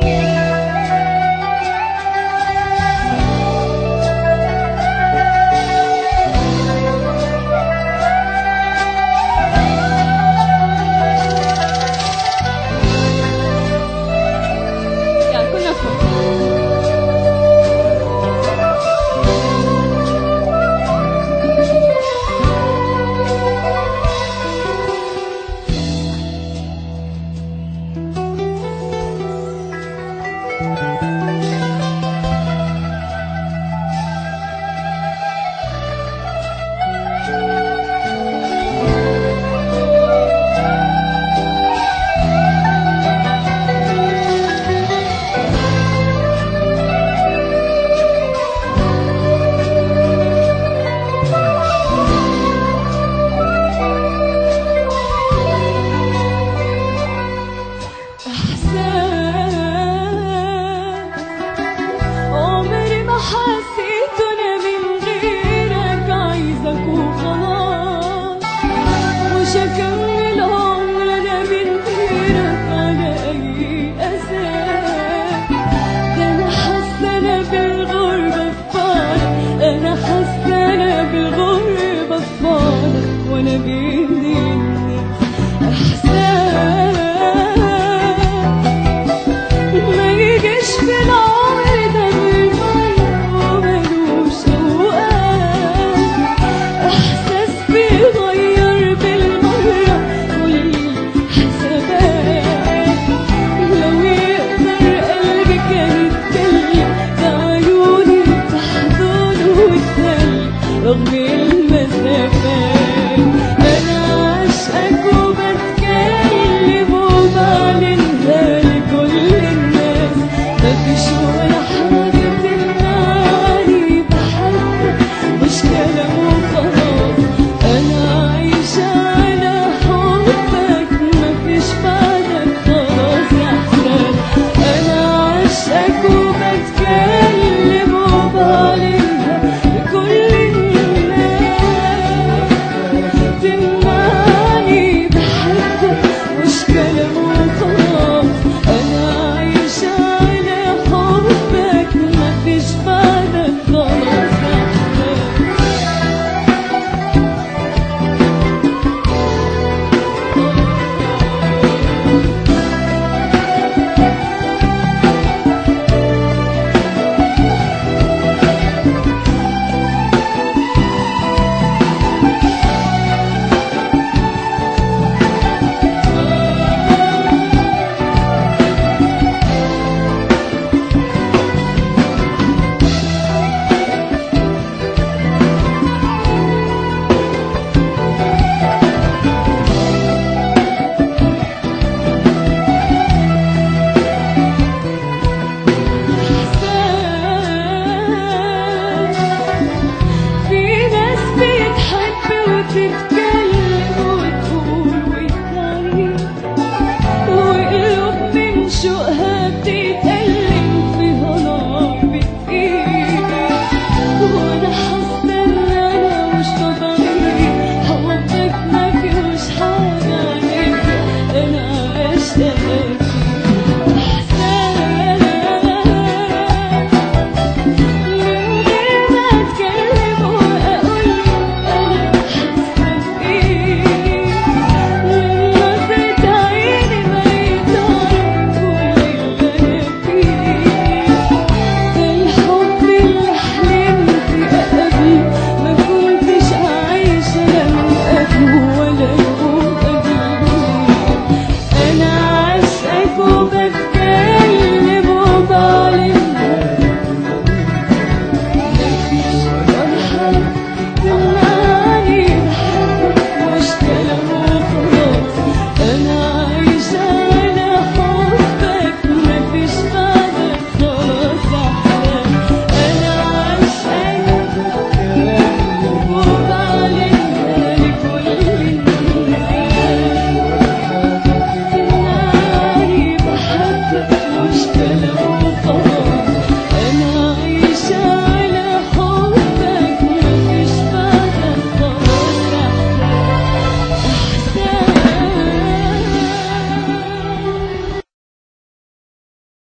Ja, sevindi Yeah.